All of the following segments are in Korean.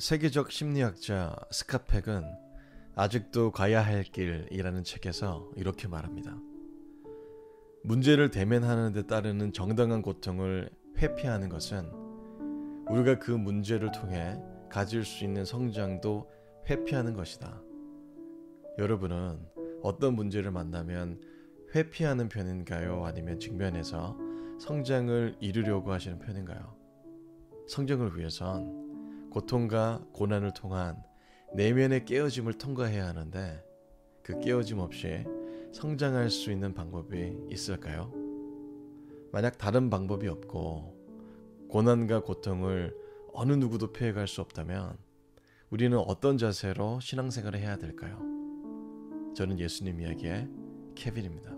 세계적 심리학자 스카펙은 아직도 가야 할 길이라는 책에서 이렇게 말합니다. 문제를 대면하는 데 따르는 정당한 고통을 회피하는 것은 우리가 그 문제를 통해 가질 수 있는 성장도 회피하는 것이다. 여러분은 어떤 문제를 만나면 회피하는 편인가요? 아니면 직면해서 성장을 이루려고 하시는 편인가요? 성장을 위해선 고통과 고난을 통한 내면의 깨어짐을 통과해야 하는데 그 깨어짐 없이 성장할 수 있는 방법이 있을까요? 만약 다른 방법이 없고 고난과 고통을 어느 누구도 피해갈 수 없다면 우리는 어떤 자세로 신앙생활을 해야 될까요? 저는 예수님 이야기의 케빈입니다.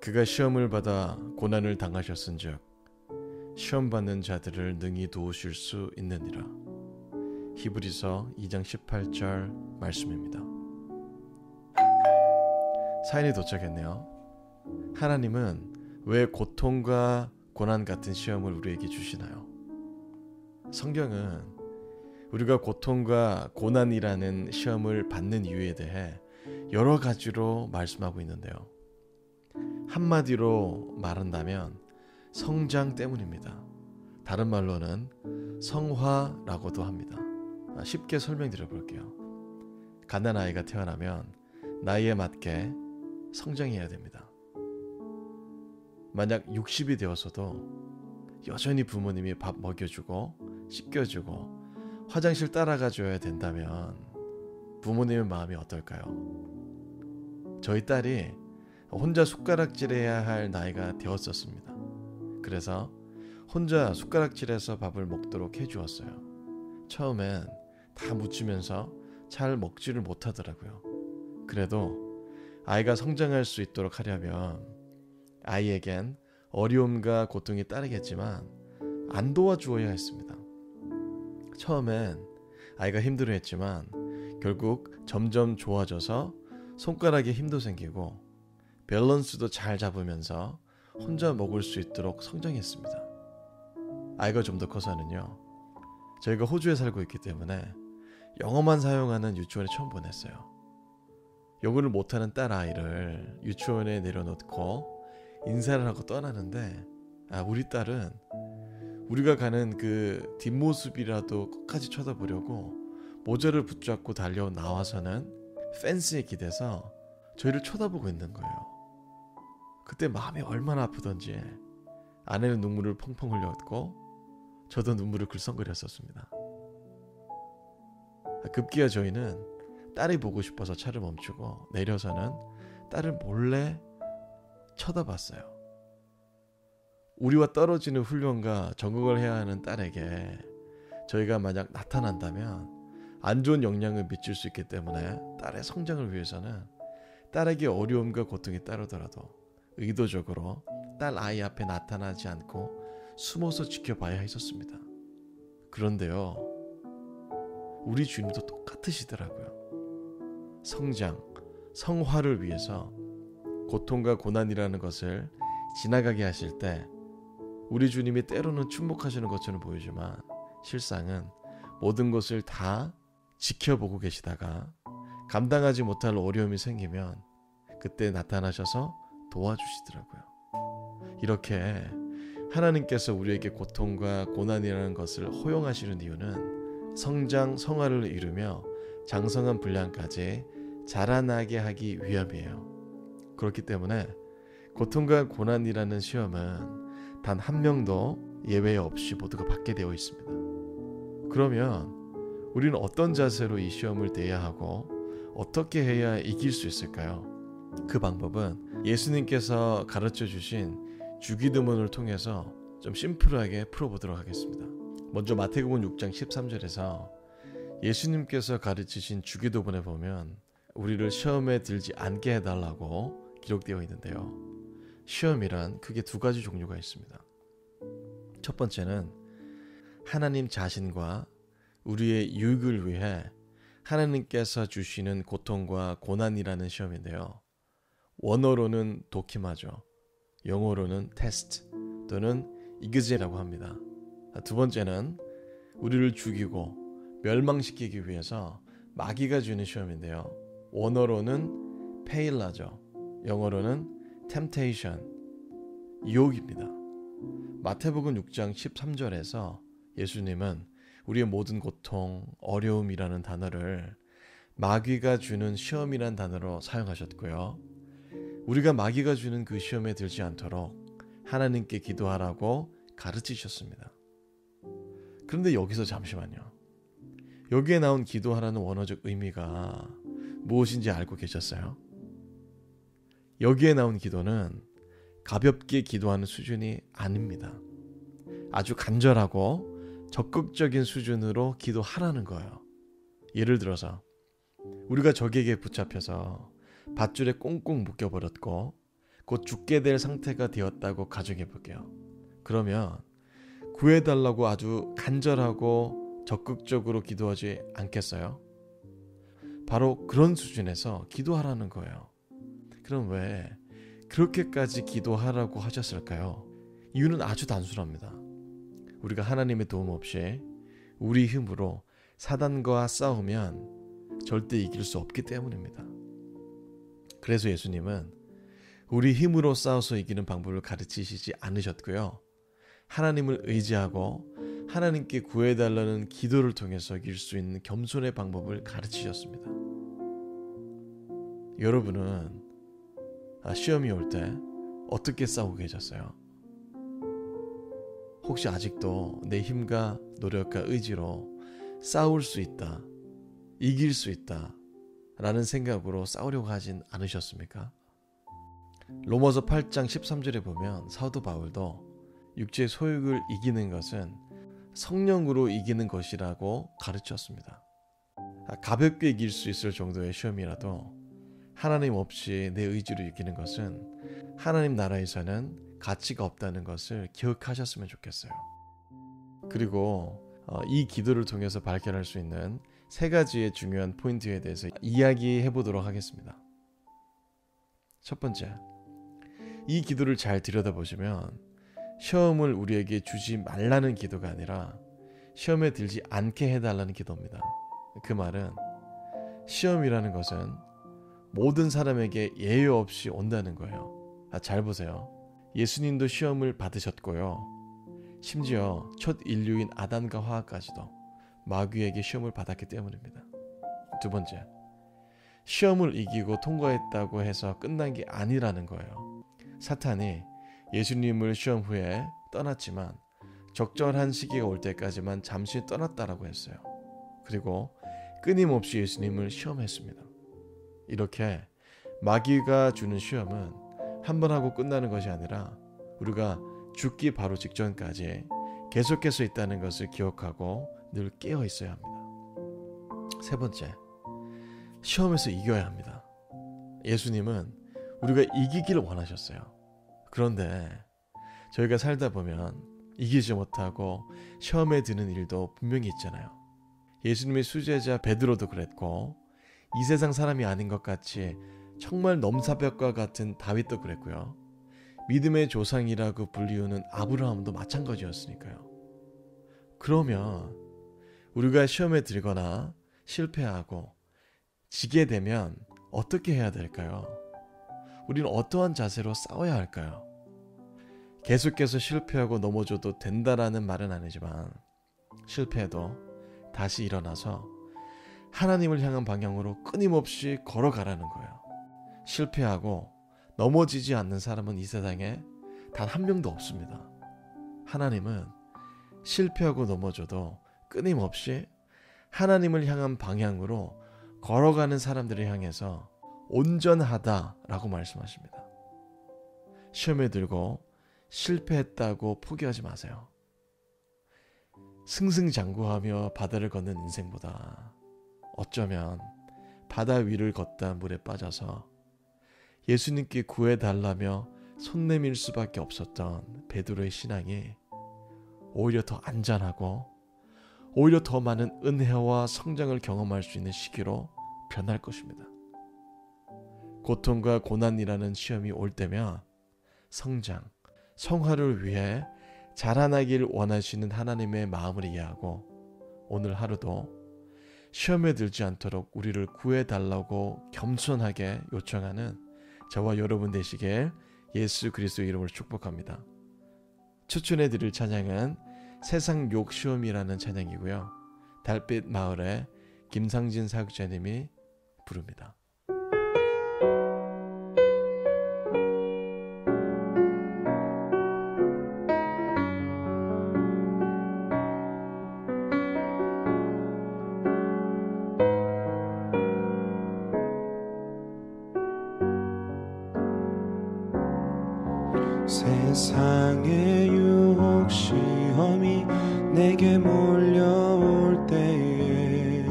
그가 시험을 받아 고난을 당하셨은즉 시험 받는 자들을 능히 도우실 수 있느니라. 히브리서 2장 18절 말씀입니다. 사연이 도착했네요. 하나님은 왜 고통과 고난 같은 시험을 우리에게 주시나요? 성경은 우리가 고통과 고난이라는 시험을 받는 이유에 대해 여러 가지로 말씀하고 있는데요. 한마디로 말한다면 성장 때문입니다. 다른 말로는 성화라고도 합니다. 쉽게 설명드려 볼게요. 갓난 아이가 태어나면 나이에 맞게 성장해야 됩니다. 만약 60이 되어서도 여전히 부모님이 밥 먹여주고 씻겨주고 화장실 따라가줘야 된다면 부모님의 마음이 어떨까요? 저희 딸이 혼자 숟가락질해야 할 나이가 되었었습니다. 그래서 혼자 숟가락질해서 밥을 먹도록 해주었어요. 처음엔 다 묻히면서 잘 먹지를 못하더라고요. 그래도 아이가 성장할 수 있도록 하려면 아이에겐 어려움과 고통이 따르겠지만 안 도와주어야 했습니다. 처음엔 아이가 힘들어했지만 결국 점점 좋아져서 손가락에 힘도 생기고 밸런스도 잘 잡으면서 혼자 먹을 수 있도록 성장했습니다. 아이가 좀 더 커서는요. 저희가 호주에 살고 있기 때문에 영어만 사용하는 유치원에 처음 보냈어요. 영어를 못하는 딸 아이를 유치원에 내려놓고 인사를 하고 떠나는데 아 우리 딸은 우리가 가는 그 뒷모습이라도 끝까지 쳐다보려고 모자를 붙잡고 달려 나와서는 펜스에 기대서 저희를 쳐다보고 있는 거예요. 그때 마음이 얼마나 아프던지 아내는 눈물을 펑펑 흘렸고 저도 눈물을 글썽거렸었습니다. 급기야 저희는 딸이 보고 싶어서 차를 멈추고 내려서는 딸을 몰래 쳐다봤어요. 우리와 떨어지는 훈련과 적응을 해야 하는 딸에게 저희가 만약 나타난다면 안 좋은 영향을 미칠 수 있기 때문에 딸의 성장을 위해서는 딸에게 어려움과 고통이 따르더라도 의도적으로 딸 아이 앞에 나타나지 않고 숨어서 지켜봐야 했었습니다. 그런데요, 우리 주님도 똑같으시더라고요. 성장, 성화를 위해서 고통과 고난이라는 것을 지나가게 하실 때 우리 주님이 때로는 축복하시는 것처럼 보이지만 실상은 모든 것을 다 지켜보고 계시다가 감당하지 못할 어려움이 생기면 그때 나타나셔서 도와주시더라고요. 이렇게 하나님께서 우리에게 고통과 고난이라는 것을 허용하시는 이유는 성장, 성화를 이루며 장성한 분량까지 자라나게 하기 위함이에요. 그렇기 때문에 고통과 고난이라는 시험은 단 한 명도 예외 없이 모두가 받게 되어 있습니다. 그러면 우리는 어떤 자세로 이 시험을 대해야 하고 어떻게 해야 이길 수 있을까요? 그 방법은 예수님께서 가르쳐 주신 주기도문을 통해서 좀 심플하게 풀어보도록 하겠습니다. 먼저 마태복음 6장 13절에서 예수님께서 가르치신 주기도문에 보면 우리를 시험에 들지 않게 해달라고 기록되어 있는데요. 시험이란 크게 두 가지 종류가 있습니다. 첫 번째는 하나님 자신과 우리의 유익을 위해 하나님께서 주시는 고통과 고난이라는 시험인데요. 원어로는 도키마죠. 영어로는 테스트 또는 이그제라고 합니다. 두 번째는 우리를 죽이고 멸망시키기 위해서 마귀가 주는 시험인데요. 원어로는 페일라죠. 영어로는 temptation, 유혹입니다. 마태복음 6장 13절에서 예수님은 우리의 모든 고통, 어려움이라는 단어를 마귀가 주는 시험이란 단어로 사용하셨고요. 우리가 마귀가 주는 그 시험에 들지 않도록 하나님께 기도하라고 가르치셨습니다. 그런데 여기서 잠시만요. 여기에 나온 기도하라는 원어적 의미가 무엇인지 알고 계셨어요? 여기에 나온 기도는 가볍게 기도하는 수준이 아닙니다. 아주 간절하고 적극적인 수준으로 기도하라는 거예요. 예를 들어서 우리가 적에게 붙잡혀서 밧줄에 꽁꽁 묶여버렸고 곧 죽게 될 상태가 되었다고 가정해 볼게요. 그러면 구해달라고 아주 간절하고 적극적으로 기도하지 않겠어요? 바로 그런 수준에서 기도하라는 거예요. 그럼 왜 그렇게까지 기도하라고 하셨을까요? 이유는 아주 단순합니다. 우리가 하나님의 도움 없이 우리 힘으로 사단과 싸우면 절대 이길 수 없기 때문입니다. 그래서 예수님은 우리 힘으로 싸워서 이기는 방법을 가르치시지 않으셨고요. 하나님을 의지하고 하나님께 구해달라는 기도를 통해서 이길 수 있는 겸손의 방법을 가르치셨습니다. 여러분은 아, 시험이 올 때 어떻게 싸우고 계셨어요? 혹시 아직도 내 힘과 노력과 의지로 싸울 수 있다, 이길 수 있다, 라는 생각으로 싸우려고 하진 않으셨습니까? 로머서 8장 13절에 보면 사도 바울도 육체의 소욕을 이기는 것은 성령으로 이기는 것이라고 가르쳤습니다. 아, 가볍게 이길 수 있을 정도의 시험이라도 하나님 없이 내 의지로 이기는 것은 하나님 나라에서는 가치가 없다는 것을 기억하셨으면 좋겠어요. 그리고 어, 이 기도를 통해서 발견할 수 있는 세 가지의 중요한 포인트에 대해서 이야기해 보도록 하겠습니다. 첫 번째, 이 기도를 잘 들여다보시면 시험을 우리에게 주지 말라는 기도가 아니라 시험에 들지 않게 해달라는 기도입니다. 그 말은 시험이라는 것은 모든 사람에게 예외 없이 온다는 거예요. 아, 잘 보세요. 예수님도 시험을 받으셨고요. 심지어 첫 인류인 아담과 화까지도 마귀에게 시험을 받았기 때문입니다. 두 번째, 시험을 이기고 통과했다고 해서 끝난 게 아니라는 거예요. 사탄이 예수님을 시험 후에 떠났지만 적절한 시기가 올 때까지만 잠시 떠났다라고 했어요. 그리고 끊임없이 예수님을 시험했습니다. 이렇게 마귀가 주는 시험은 한 번 하고 끝나는 것이 아니라 우리가 죽기 바로 직전까지 계속해서 있다는 것을 기억하고 늘 깨어 있어야 합니다. 세 번째, 시험에서 이겨야 합니다. 예수님은 우리가 이기기를 원하셨어요. 그런데 저희가 살다 보면 이기지 못하고 시험에 드는 일도 분명히 있잖아요. 예수님의 수제자 베드로도 그랬고 이 세상 사람이 아닌 것 같이 정말 넘사벽과 같은 다윗도 그랬고요. 믿음의 조상이라고 불리우는 아브라함도 마찬가지였으니까요. 그러면 우리가 시험에 들거나 실패하고 지게 되면 어떻게 해야 될까요? 우리는 어떠한 자세로 싸워야 할까요? 계속해서 실패하고 넘어져도 된다라는 말은 아니지만 실패해도 다시 일어나서 하나님을 향한 방향으로 끊임없이 걸어가라는 거예요. 실패하고 넘어지지 않는 사람은 이 세상에 단 한 명도 없습니다. 하나님은 실패하고 넘어져도 끊임없이 하나님을 향한 방향으로 걸어가는 사람들을 향해서 온전하다라고 말씀하십니다. 시험에 들고 실패했다고 포기하지 마세요. 승승장구하며 바다를 걷는 인생보다 어쩌면 바다 위를 걷다 물에 빠져서 예수님께 구해달라며 손 내밀 수밖에 없었던 베드로의 신앙이 오히려 더 안전하고 오히려 더 많은 은혜와 성장을 경험할 수 있는 시기로 변할 것입니다. 고통과 고난이라는 시험이 올 때면 성장, 성화를 위해 자라나길 원하시는 하나님의 마음을 이해하고 오늘 하루도 시험에 들지 않도록 우리를 구해 달라고 겸손하게 요청하는 저와 여러분 되시길 예수 그리스도 이름으로 축복합니다. 추천해 드릴 찬양은 세상 욕 시험이라는 찬양이고요. 달빛 마을의 김상진 사역자님이 부릅니다. 세상의 유혹 시험이 내게 몰려올 때에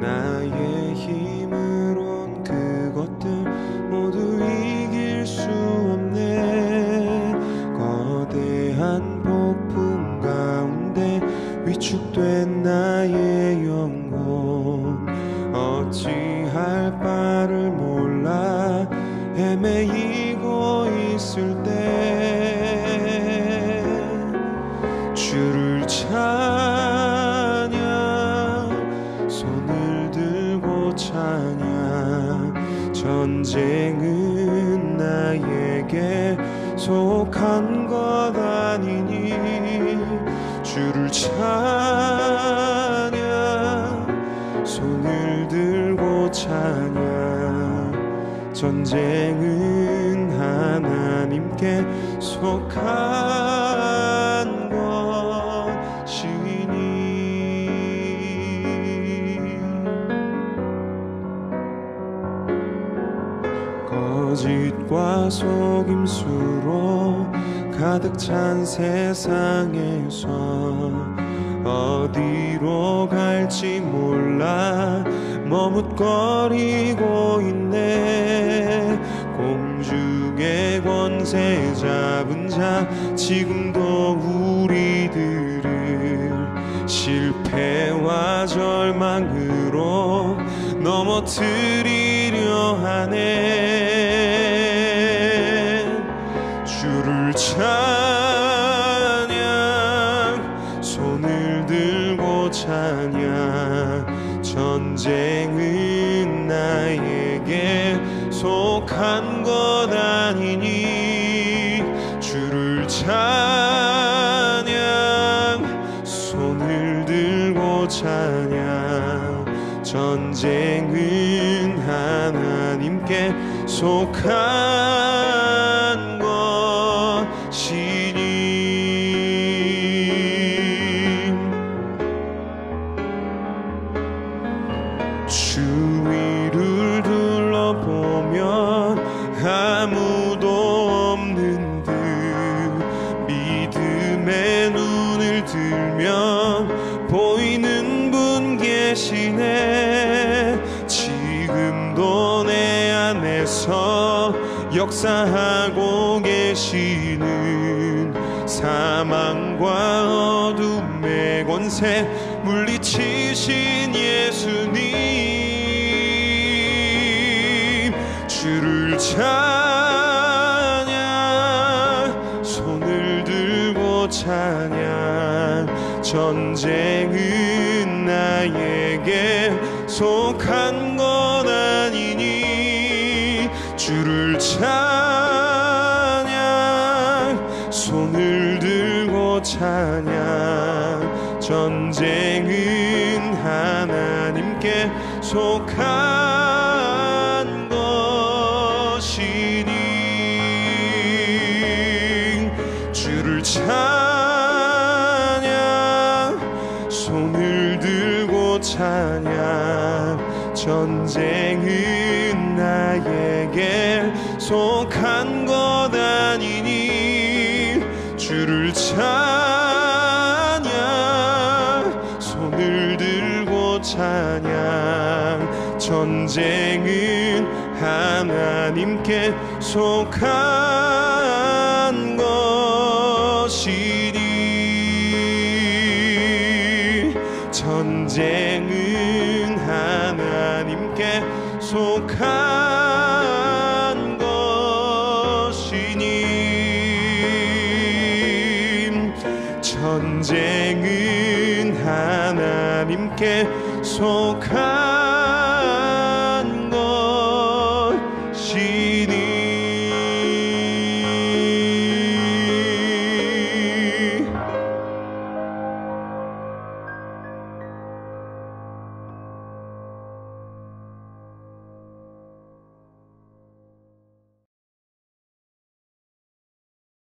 나의 힘으론 그것들 모두 이길 수 없네. 거대한 폭풍 가운데 위축된 나의 영혼 어찌할 바 찬양 전쟁은 하나님께 속한 것이니. 거짓과 속임수로 가득 찬 세상에서 어디로 갈지 몰라 머뭇거리고 있네. 공중의 권세 잡은 자 지금도 우리들을 실패와 절망으로 넘어뜨리려 하네. 주를 찬 전쟁은 나에게 속한 것 아니니 주를 찬양 손을 들고 찬양. 전쟁은 하나님께 속한 주위를 둘러보면 아무도 없는 듯 믿음의 눈을 들면 보이는 분 계시네. 지금도 내 안에서 역사하고 계시는 사망과 권 세 물리치신 예수님. 주를 찬양 손을 들고 찬양. 전쟁은 나에게 속한 것 아니니. 주를 찬양 손을 들고 찬양 전쟁은 하나님께 속한 것이니 주를 찬양 손을 들고 찬양 전쟁 전쟁은 하나님께 속한 것이니 전쟁은 하나님께 속한 것이니 전쟁은 하나님께 약속하